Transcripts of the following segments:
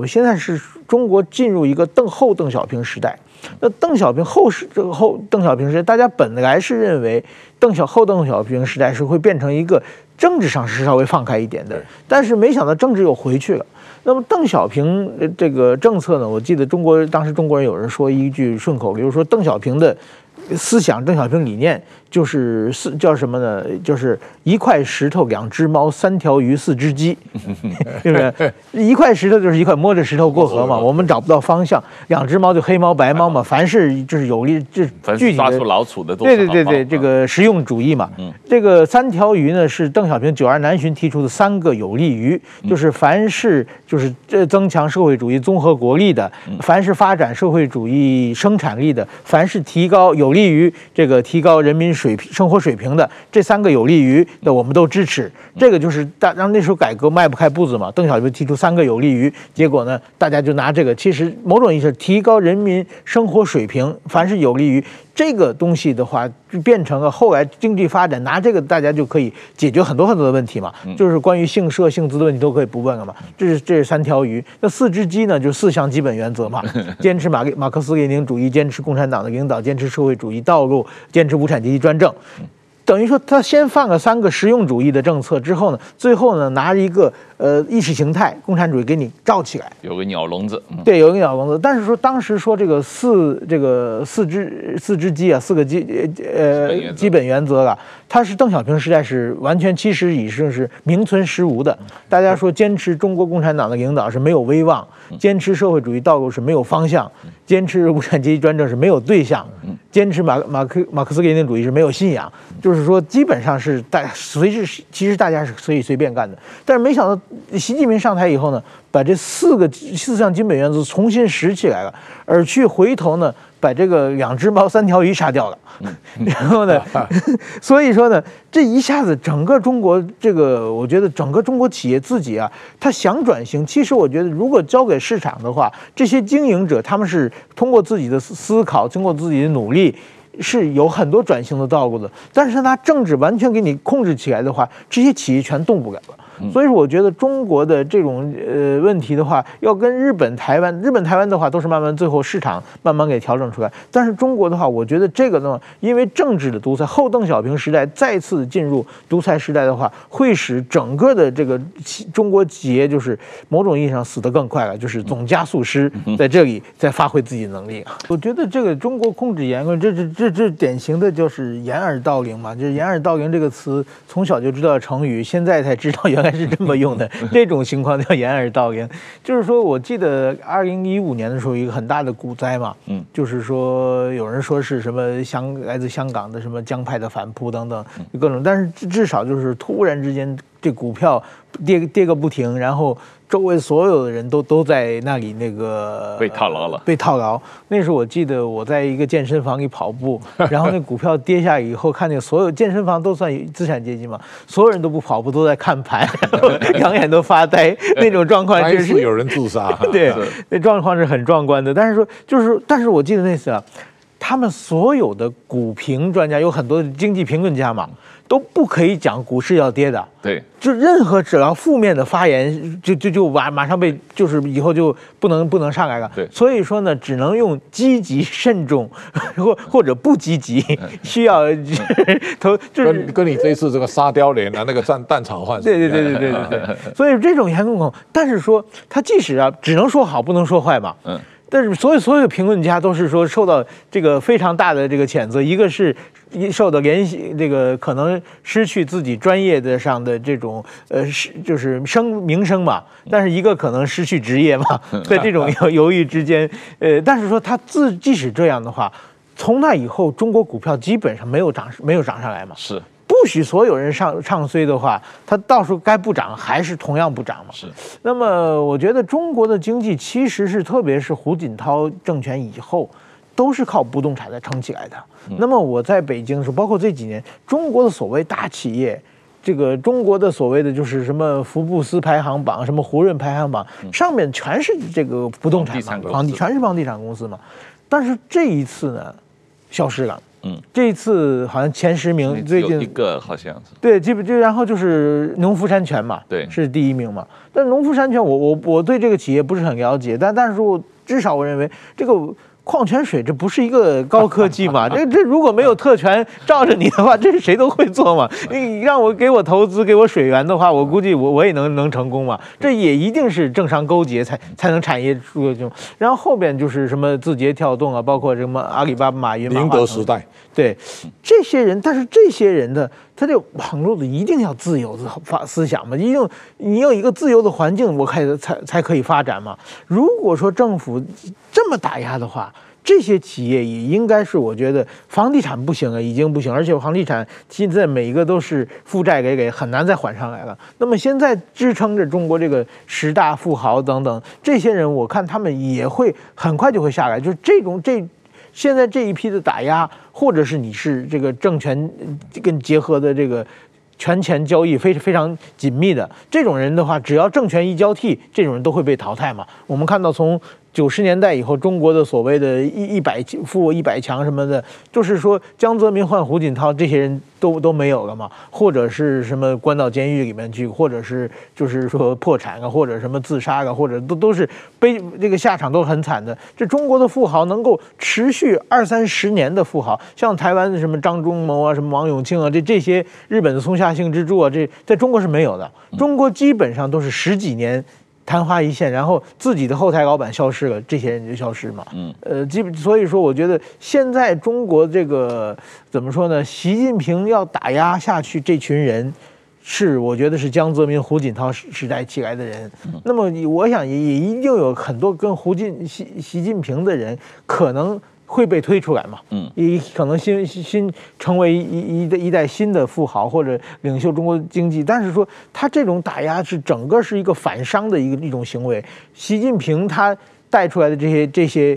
我们现在是中国进入一个邓后邓小平时代。那邓小平后时这个后邓小平时代，大家本来是认为邓小后邓小平时代是会变成一个政治上是稍微放开一点的，但是没想到政治又回去了。那么邓小平这个政策呢？我记得中国当时中国人有人说一句顺口溜，说邓小平的思想、邓小平理念。就是四叫什么呢？就是一块石头两只猫三条鱼四只鸡，对不对？一块石头就是一块摸着石头过河嘛，我们找不到方向。两只猫就黑猫白猫嘛，凡是就是有利，这具体抓出老楚的对对对对，这个实用主义嘛。这个三条鱼呢是邓小平九二南巡提出的三个有利于，就是凡是就是这增强社会主义综合国力的，凡是发展社会主义生产力的，凡是提高有利于这个提高人民。水平生活水平的这三个有利于的，我们都支持。这个就是大让那时候改革迈不开步子嘛。邓小平提出三个有利于，结果呢，大家就拿这个。其实某种意义上提高人民生活水平，凡是有利于这个东西的话，就变成了后来经济发展拿这个大家就可以解决很多很多的问题嘛。就是关于姓社姓资的问题都可以不问了嘛。这是这是三条鱼。那四只鸡呢？就四项基本原则嘛：坚持马马克思列宁主义，坚持共产党的领导，坚持社会主义道路，坚持无产阶级。专政，等于说他先放了三个实用主义的政策之后呢，最后呢拿一个呃意识形态共产主义给你罩起来，有个鸟笼子，对，有个鸟笼子。但是说当时说这个四这个四只四只鸡啊，四个基呃基本原则啊，它是邓小平时代是完全其实已经是名存实无的。大家说坚持中国共产党的领导是没有威望，坚持社会主义道路是没有方向。坚持无产阶级专政是没有对象，坚持马马克马克思列宁主义是没有信仰，就是说基本上是大随时其实大家是可以随便干的。但是没想到习近平上台以后呢，把这四个四项基本原则重新拾起来了，而去回头呢。把这个两只猫三条鱼杀掉了，然后呢，所以说呢，这一下子整个中国这个，我觉得整个中国企业自己啊，他想转型，其实我觉得如果交给市场的话，这些经营者他们是通过自己的思考，经过自己的努力，是有很多转型的道路的。但是他政治完全给你控制起来的话，这些企业全动不了了。所以说，我觉得中国的这种呃问题的话，要跟日本、台湾、日本、台湾的话，都是慢慢最后市场慢慢给调整出来。但是中国的话，我觉得这个呢，因为政治的独裁，后邓小平时代再次进入独裁时代的话，会使整个的这个中国企业就是某种意义上死得更快了，就是总加速师在这里在发挥自己能力。我觉得这个中国控制言论，这这这这典型的就是掩耳盗铃嘛，就是掩耳盗铃这个词从小就知道成语，现在才知道原来。是这么用的，这种情况叫掩耳盗铃。就是说，我记得二零一五年的时候，一个很大的股灾嘛，嗯，就是说有人说是什么香来自香港的什么江派的反扑等等各种，但是至少就是突然之间。这股票跌跌个不停，然后周围所有的人都都在那里那个被套牢了，被套牢。那时候我记得我在一个健身房里跑步，然后那股票跌下以后，看见所有健身房都算资产阶级嘛，所有人都不跑步，都在看盘，两眼都发呆，那种状况就是有人自杀。对，那状况是很壮观的。但是说就是，但是我记得那次啊，他们所有的股评专家有很多经济评论家嘛。都不可以讲股市要跌的，对，就任何只要负面的发言，就就就马马上被就是以后就不能不能上来了。对，所以说呢，只能用积极慎重 或或者不积极，需要 投就是跟跟你这次这个沙雕脸啊，那个蛋蛋炒饭。对对对对对对对。所以这种严控，但是说他即使啊，只能说好不能说坏嘛。嗯。但是所有所有评论家都是说受到这个非常大的这个谴责，一个是受到联系这个可能失去自己专业的上的这种呃是就是声名声嘛，但是一个可能失去职业嘛，在这种犹犹豫之间，呃，但是说他自即使这样的话，从那以后中国股票基本上没有涨没有涨上来嘛，是。不许所有人上唱衰的话，它到时候该不涨还是同样不涨嘛？是。那么我觉得中国的经济其实是，特别是胡锦涛政权以后，都是靠不动产在撑起来的。那么我在北京的时候，包括这几年，中国的所谓大企业，这个中国的所谓的就是什么福布斯排行榜、什么胡润排行榜，上面全是这个不动产嘛，房地全是房地产公司嘛。但是这一次呢，消失了。嗯，这一次好像前十名最近一个好像是对，基本就然后就是农夫山泉嘛，对，是第一名嘛。但农夫山泉，我我我对这个企业不是很了解，但但是我至少我认为这个。矿泉水这不是一个高科技嘛？这这如果没有特权罩着你的话，这是谁都会做嘛？你让我给我投资给我水源的话，我估计我我也能能成功嘛？这也一定是政商勾结才才能产业出这种。然后后边就是什么字节跳动啊，包括什么阿里巴巴、马云、宁德时代，对这些人，但是这些人的他这网络的一定要自由的发思想嘛？一定你有一个自由的环境，我开始才才可以发展嘛？如果说政府这么打压的话，这些企业也应该是，我觉得房地产不行啊，已经不行，而且房地产现在每一个都是负债给给，很难再还上来了。那么现在支撑着中国这个十大富豪等等这些人，我看他们也会很快就会下来。就是这种这现在这一批的打压，或者是你是这个政权跟结合的这个权钱交易非非常紧密的这种人的话，只要政权一交替，这种人都会被淘汰嘛。我们看到从。九十年代以后，中国的所谓的一一百富一百强什么的，就是说江泽民换胡锦涛这些人都都没有了嘛，或者是什么关到监狱里面去，或者是就是说破产啊，或者什么自杀啊，或者都都是悲这个下场都很惨的。这中国的富豪能够持续二三十年的富豪，像台湾的什么张忠谋啊，什么王永庆啊，这这些日本的松下幸之助啊，这在中国是没有的。中国基本上都是十几年。昙花一现，然后自己的后台老板消失了，这些人就消失嘛。嗯，呃，基本所以说，我觉得现在中国这个怎么说呢？习近平要打压下去，这群人是我觉得是江泽民、胡锦涛时代起来的人。那么我想也也一定有很多跟胡锦习习近平的人可能。会被推出来嘛？嗯，一可能新新成为一一代一代新的富豪或者领袖中国经济，但是说他这种打压是整个是一个反商的一个一种行为。习近平他带出来的这些这些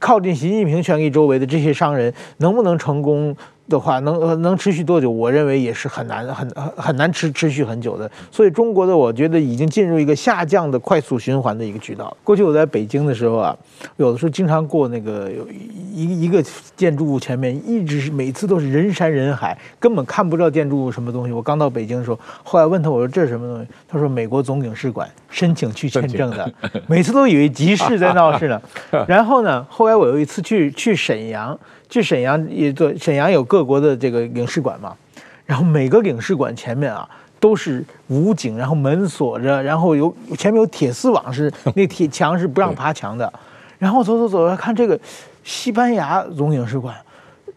靠近习近平权力周围的这些商人能不能成功？的话能能持续多久？我认为也是很难很很很难持持续很久的。所以中国的我觉得已经进入一个下降的快速循环的一个渠道。过去我在北京的时候啊，有的时候经常过那个有一一个建筑物前面，一直是每次都是人山人海，根本看不到建筑物什么东西。我刚到北京的时候，后来问他我说这是什么东西？他说美国总领事馆申请去签证的，每次都以为集市在闹事呢。然后呢，后来我有一次去去沈阳。去沈阳也做，沈阳有各国的这个领事馆嘛，然后每个领事馆前面啊都是武警，然后门锁着，然后有前面有铁丝网，是那铁墙是不让爬墙的。然后走走走，看这个西班牙总领事馆，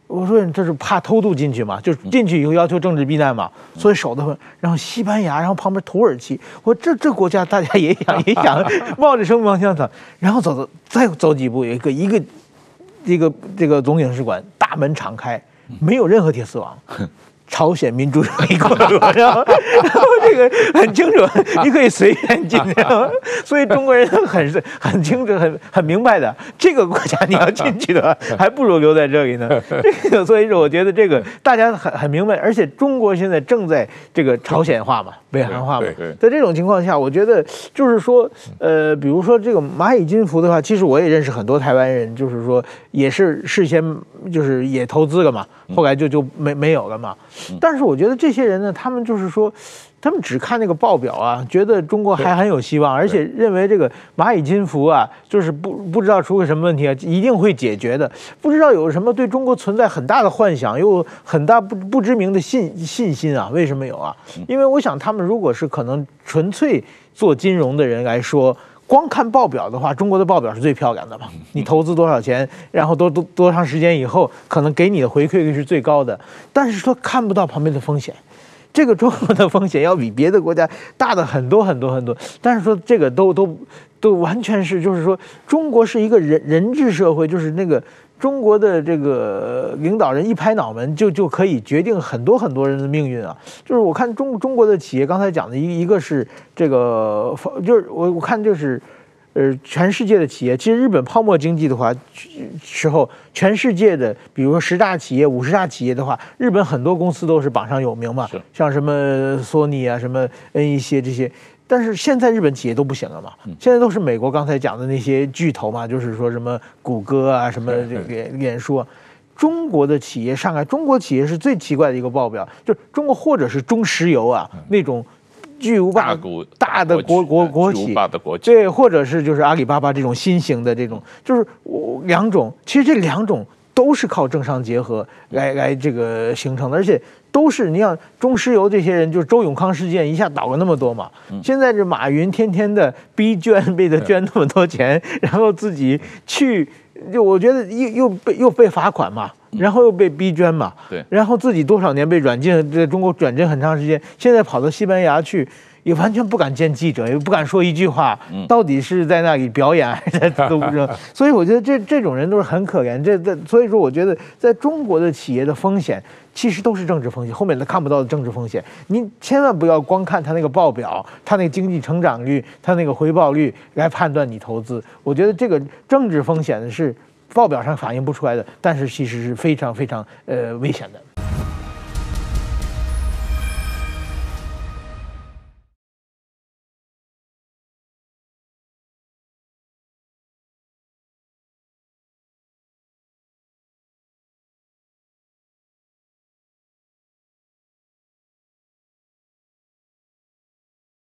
我说你这是怕偷渡进去嘛，就进去以后要求政治避难嘛，所以守得很。然后西班牙，然后旁边土耳其，我说这这国家大家也想也想冒着生命相走，然后走走再走几步，有一个一个。这个这个总领事馆大门敞开，没有任何铁丝网。朝鲜民主主义共和国，然后然后这个很清楚，你可以随便进，所以中国人很很清楚、很很明白的，这个国家你要进去的话，还不如留在这里呢。这个所以说，我觉得这个大家很很明白，而且中国现在正在这个朝鲜化嘛、北韩化嘛，在这种情况下，我觉得就是说，呃，比如说这个蚂蚁金服的话，其实我也认识很多台湾人，就是说也是事先就是也投资了嘛，后来就就没没有了嘛。但是我觉得这些人呢，他们就是说，他们只看那个报表啊，觉得中国还很有希望，而且认为这个蚂蚁金服啊，就是不不知道出个什么问题啊，一定会解决的。不知道有什么对中国存在很大的幻想，又很大不不知名的信信心啊？为什么有啊？因为我想他们如果是可能纯粹做金融的人来说。光看报表的话，中国的报表是最漂亮的嘛？你投资多少钱，然后多多多长时间以后，可能给你的回馈率是最高的。但是说看不到旁边的风险，这个中国的风险要比别的国家大的很多很多很多。但是说这个都都都完全是，就是说中国是一个人人治社会，就是那个。中国的这个领导人一拍脑门就就可以决定很多很多人的命运啊！就是我看中中国的企业，刚才讲的一一个是这个，就是我我看就是，呃，全世界的企业，其实日本泡沫经济的话时候，全世界的比如说十大企业、五十大企业的话，日本很多公司都是榜上有名嘛，像什么索尼啊、什么 NEC 这些。但是现在日本企业都不行了嘛，现在都是美国刚才讲的那些巨头嘛，就是说什么谷歌啊，什么这个脸书，啊，中国的企业上海，中国企业是最奇怪的一个报表，就是中国或者是中石油啊那种巨无霸大的国国国企，对，或者是就是阿里巴巴这种新型的这种，就是我两种，其实这两种都是靠政商结合来来这个形成的，而且都是你像中石油这些人，就是周永康事件一下倒了那么多嘛，现在这马云天天的逼捐，为了捐那么多钱，然后自己去。就我觉得又又被又被罚款嘛，然后又被逼捐嘛，对，然后自己多少年被软禁在中国软禁很长时间，现在跑到西班牙去，也完全不敢见记者，也不敢说一句话，到底是在那里表演还是 都不知道。所以我觉得这这种人都是很可怜。这这所以说，我觉得在中国的企业的风险其实都是政治风险，后面的看不到的政治风险。你千万不要光看他那个报表，他那个经济成长率，他那个回报率来判断你投资。我觉得这个政治风险是报表上反映不出来的，但是其实是非常非常呃危险的。